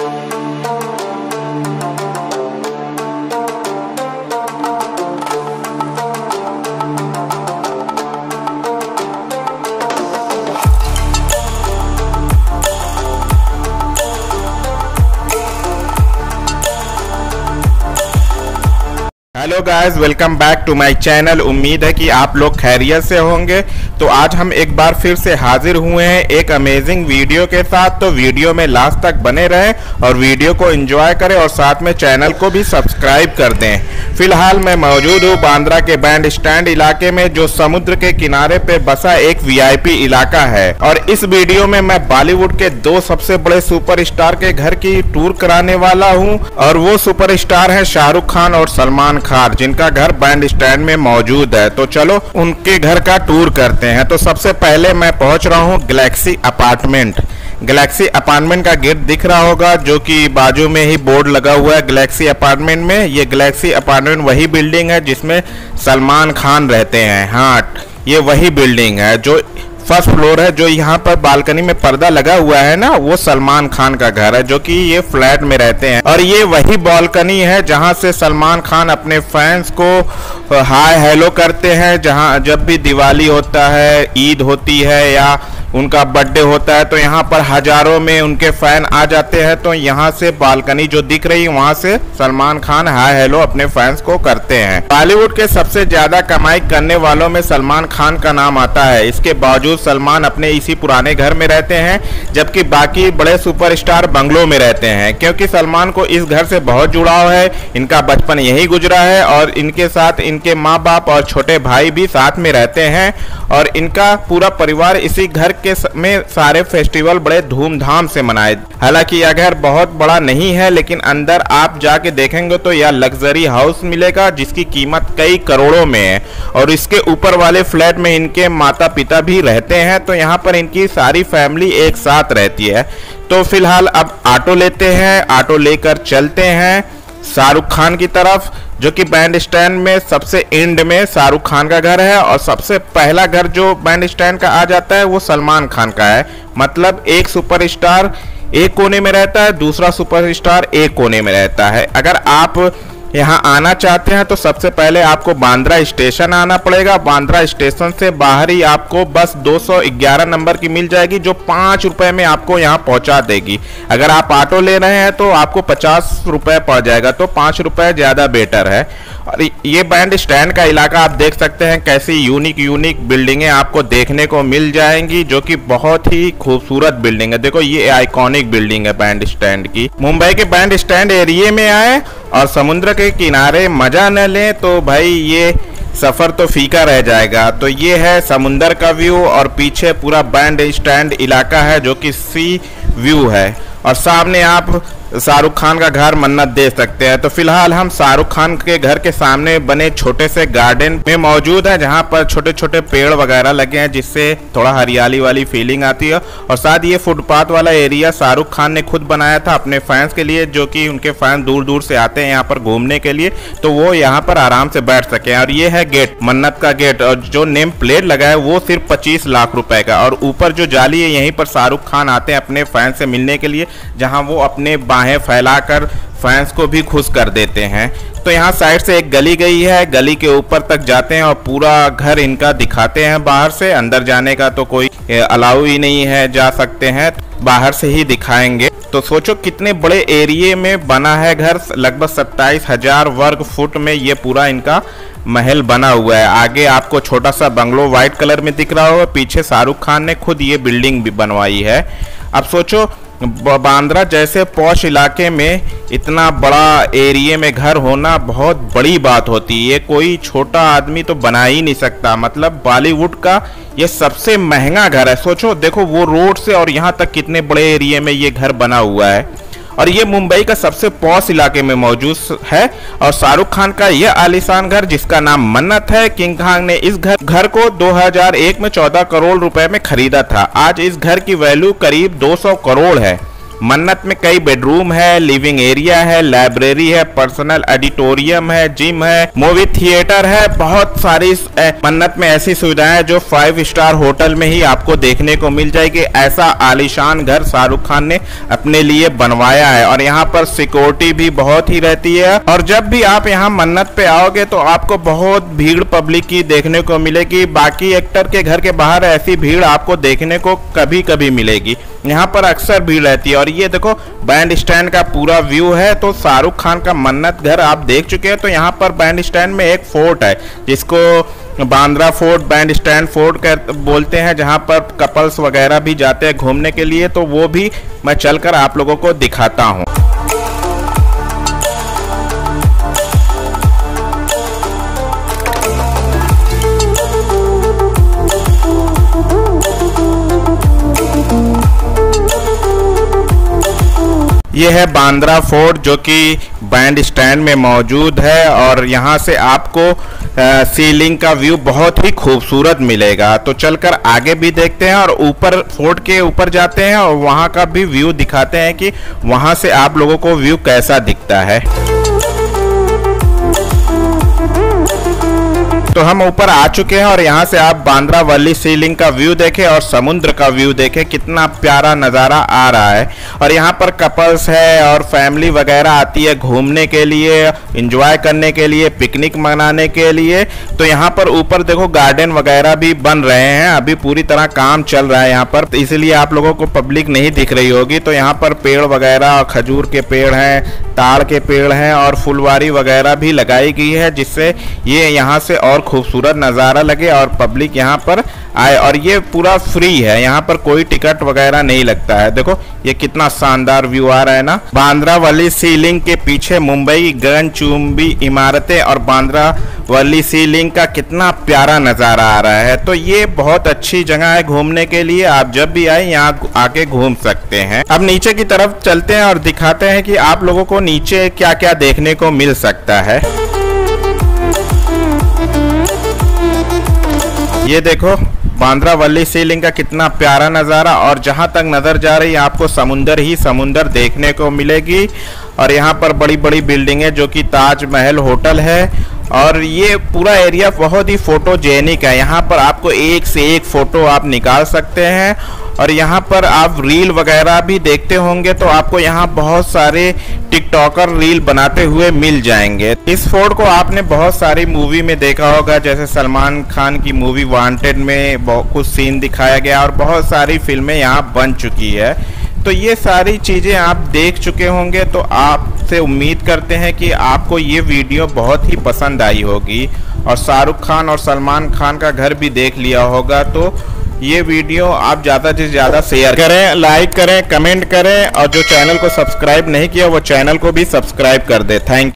Thank you. Hello guys welcome back to my channel उम्मीद है कि आप लोग खैरियत से होंगे। तो आज हम एक बार फिर से हाजिर हुए हैं एक अमेजिंग वीडियो के साथ। तो वीडियो में लास्ट तक बने रहें और वीडियो को एंजॉय करें और साथ में चैनल को भी सब्सक्राइब कर दें। फ़िलहाल मैं मौजूद हूँ बांद्रा के बैंड स्टैंड इलाके में, जो समुद्र के किनारे पे बसा एक वीआईपी इलाका है। और इस वीडियो में मैं बॉलीवुड के दो सबसे बड़े सुपरस्टार के घर की टूर कराने वाला हूँ। और वो सुपरस्टार है शाहरुख खान और सलमान खान। जिनका घर बैंड स्टैंड में मौजूद है तो चलो उनके घर का टूर करते हैं। तो सबसे पहले मैं पहुँच रहा हूँ गैलेक्सी अपार्टमेंट गैलेक्सी अपार्टमेंट का गेट दिख रहा होगा, जो कि बाजू में ही बोर्ड लगा हुआ है गैलेक्सी अपार्टमेंट में। ये गैलेक्सी अपार्टमेंट वही बिल्डिंग है जिसमें सलमान खान रहते हैं। हाँ ये वही बिल्डिंग है, जो फ़र्स्ट फ्लोर है, जो यहाँ पर बालकनी में पर्दा लगा हुआ है ना, वो सलमान खान का घर है, जो कि ये फ्लैट में रहते हैं। और ये वही बालकनी है, जहाँ से सलमान खान अपने फैंस को हाय हेलो करते हैं, जहाँ जब भी दिवाली होता है, ईद होती है या उनका बर्थडे होता है तो यहाँ पर हज़ारों में उनके फ़ैन आ जाते हैं तो यहाँ से बालकनी जो दिख रही है वहाँ से सलमान खान, हाय हेलो, अपने फैंस को करते हैं। बॉलीवुड के सबसे ज़्यादा कमाई करने वालों में सलमान खान का नाम आता है। इसके बावजूद सलमान अपने इसी पुराने घर में रहते हैं, जबकि बाकी बड़े सुपरस्टार बंगलों में रहते हैं, क्योंकि सलमान को इस घर से बहुत जुड़ाव है। इनका बचपन यही गुजरा है और इनके साथ इनके माँ बाप और छोटे भाई भी साथ में रहते हैं और इनका पूरा परिवार इसी घर के में सारे फेस्टिवल बड़े धूमधाम से मनाए। हालाँकि यह घर बहुत बड़ा नहीं है, लेकिन अंदर आप जाके देखेंगे तो यह लग्जरी हाउस मिलेगा, जिसकी कीमत कई करोड़ों में है। और इसके ऊपर वाले फ्लैट में इनके माता पिता भी रहते हैं तो यहाँ पर इनकी सारी फैमिली एक साथ रहती है। तो फ़िलहाल अब ऑटो लेते हैं, ऑटो लेकर चलते हैं। शाहरुख खान की तरफ़। जो कि बैंड स्टैंड में सबसे एंड में शाहरुख खान का घर है और सबसे पहला घर जो बैंड स्टैंड का आ जाता है वो सलमान खान का है। मतलब एक सुपरस्टार एक कोने में रहता है, दूसरा सुपरस्टार एक कोने में रहता है। अगर आप यहाँ आना चाहते हैं तो सबसे पहले आपको बांद्रा स्टेशन आना पड़ेगा। बांद्रा स्टेशन से बाहर ही आपको बस 211 नंबर की मिल जाएगी, जो पाँच रुपए में आपको यहाँ पहुँचा देगी। अगर आप ऑटो ले रहे हैं तो आपको पचास रुपए पड़ जाएगा तो पाँच रुपए ज़्यादा बेटर है। और ये बैंड स्टैंड का इलाका आप देख सकते हैं, कैसी यूनिक यूनिक बिल्डिंगें आपको देखने को मिल जाएँगी, जो कि बहुत ही खूबसूरत बिल्डिंग है। देखो, ये आइकॉनिक बिल्डिंग है बैंड स्टैंड की। मुंबई के बैंड स्टैंड एरिए में आए और समुद्र के किनारे मज़ा न लें तो भाई ये सफ़र तो फीका रह जाएगा। तो ये है समुंदर का व्यू और पीछे पूरा बैंड स्टैंड इलाका है जो कि सी व्यू है। और सामने आप शाहरुख खान का घर मन्नत दे सकते हैं। तो फ़िलहाल हम शाहरुख खान के घर के सामने बने छोटे से गार्डन में मौजूद है, जहाँ पर छोटे छोटे पेड़ वगैरह लगे हैं, जिससे थोड़ा हरियाली वाली फीलिंग आती है। और साथ ये फुटपाथ वाला एरिया शाहरुख खान ने खुद बनाया था अपने फैंस के लिए, जो कि उनके फैंस दूर दूर से आते हैं यहाँ पर घूमने के लिए। तो वो यहाँ पर आराम से बैठ सके और ये है गेट मन्नत का गेट और जो नेम प्लेट लगा है, वो सिर्फ़ पच्चीस लाख रुपए का और ऊपर जो जाली है, यहीं पर शाहरुख खान आते हैं अपने फैंस से मिलने के लिए, जहाँ वो अपने बाहें फैलाकर फैंस को भी खुश कर देते हैं। तो यहाँ साइड से एक गली गई है, गली के ऊपर तक जाते हैं और पूरा घर इनका दिखाते हैं बाहर से। अंदर जाने का तो कोई अलाउ ही नहीं है, जा सकते हैं, बाहर से ही दिखाएँगे। तो सोचो कितने बड़े एरिए में बना है घर। लगभग सत्ताईस हज़ार वर्ग फुट में ये पूरा इनका महल बना हुआ है। आगे आपको छोटा सा बंगलो व्हाइट कलर में दिख रहा होगा, पीछे शाहरुख खान ने खुद ये बिल्डिंग भी बनवाई है। अब सोचो बांद्रा जैसे पौष इलाके में इतना बड़ा एरिए में घर होना बहुत बड़ी बात होती है। कोई छोटा आदमी तो बना ही नहीं सकता। मतलब बॉलीवुड का ये सबसे महँगा घर है। सोचो, देखो वो रोड से और यहाँ तक कितने बड़े एरिए में ये घर बना हुआ है। और ये मुंबई का सबसे पौस इलाके में मौजूद है। और शाहरुख खान का यह आलिशान घर, जिसका नाम मन्नत है, किंग खान ने इस घर घर को 2001 में 14 करोड़ रुपए में खरीदा था। आज इस घर की वैल्यू करीब 200 करोड़ है। मन्नत में कई बेडरूम है लिविंग एरिया है लाइब्रेरी है पर्सनल ऑडिटोरियम है जिम है मूवी थिएटर है, बहुत सारी मन्नत में ऐसी सुविधाएँ जो फाइव स्टार होटल में ही आपको देखने को मिल जाएगी। ऐसा आलिशान घर शाहरुख खान ने अपने लिए बनवाया है और यहाँ पर सिक्योरिटी भी बहुत ही रहती है। और जब भी आप यहाँ मन्नत पे आओगे तो आपको बहुत भीड़ पब्लिक की देखने को मिलेगी। बाकी एक्टर के घर के बाहर ऐसी भीड़ आपको देखने को कभी कभी मिलेगी। यहाँ पर अक्सर भीड़ रहती है। और ये देखो बैंड स्टैंड का पूरा व्यू है तो शाहरुख खान का मन्नत घर आप देख चुके हैं तो यहाँ पर बैंड स्टैंड में एक फोर्ट है, जिसको Bandra fort Bandstand fort कह, बोलते हैं, जहाँ पर कपल्स वगैरह भी जाते हैं घूमने के लिए तो वो भी मैं चलकर आप लोगों को दिखाता हूँ। ये है बांद्रा फोर्ट, जो कि बैंड स्टैंड में मौजूद है और यहाँ से आपको सीलिंग का व्यू बहुत ही खूबसूरत मिलेगा। तो चलकर आगे भी देखते हैं और ऊपर, फोर्ट के ऊपर जाते हैं और वहाँ का भी व्यू दिखाते हैं कि वहाँ से आप लोगों को व्यू कैसा दिखता है। तो हम ऊपर आ चुके हैं और यहाँ से आप बांद्रा वली सीलिंग का व्यू देखें और समुद्र का व्यू देखें, कितना प्यारा नज़ारा आ रहा है। और यहाँ पर कपल्स है और फैमिली वगैरह आती है घूमने के लिए इंजॉय करने के लिए, पिकनिक मनाने के लिए। तो यहाँ पर ऊपर देखो गार्डन वगैरह भी बन रहे हैं, अभी पूरी तरह काम चल रहा है यहाँ पर। तो इसीलिए आप लोगों को पब्लिक नहीं दिख रही होगी। तो यहाँ पर पेड़ वगैरह और खजूर के पेड़ हैं, ताड़ के पेड़ हैं और फुलवारी वगैरह भी लगाई गई है, जिससे ये यहाँ से और खूबसूरत नज़ारा लगे और पब्लिक यहाँ पर आए और ये पूरा फ्री है, यहाँ पर कोई टिकट वगैरह नहीं लगता है। देखो, ये कितना शानदार व्यू आ रहा है ना। बांद्रा वाली सीलिंग के पीछे मुंबई गगन चुंबी इमारतें और बांद्रा वाली सीलिंग का कितना प्यारा नज़ारा आ रहा है। तो ये बहुत अच्छी जगह है घूमने के लिए। आप जब भी आए, यहाँ आके घूम सकते हैं। अब नीचे की तरफ़ चलते हैं और दिखाते हैं कि आप लोगों को नीचे क्या क्या देखने को मिल सकता है। ये देखो बांद्रा वल्ली सीलिंग का कितना प्यारा नज़ारा और जहाँ तक नज़र जा रही है, आपको समुंदर ही समुंदर देखने को मिलेगी। और यहाँ पर बड़ी बड़ी बिल्डिंगें जो कि ताजमहल होटल है और ये पूरा एरिया बहुत ही फोटोजेनिक है। यहाँ पर आपको एक से एक फ़ोटो आप निकाल सकते हैं। और यहाँ पर आप रील वगैरह भी देखते होंगे तो आपको यहाँ बहुत सारे टिकटॉकर रील बनाते हुए मिल जाएँगे। इस फोर्ट को आपने बहुत सारी मूवी में देखा होगा, जैसे सलमान खान की मूवी वांटेड में कुछ सीन दिखाया गया और बहुत सारी फ़िल्में यहाँ बन चुकी है। तो ये सारी चीज़ें आप देख चुके होंगे तो आपसे उम्मीद करते हैं कि आपको ये वीडियो बहुत ही पसंद आई होगी। और शाहरुख खान और सलमान खान का घर भी देख लिया होगा तो ये वीडियो आप ज़्यादा से ज़्यादा शेयर करें लाइक करें कमेंट करें, और जो चैनल को सब्सक्राइब नहीं किया, वो चैनल को भी सब्सक्राइब कर दें। थैंक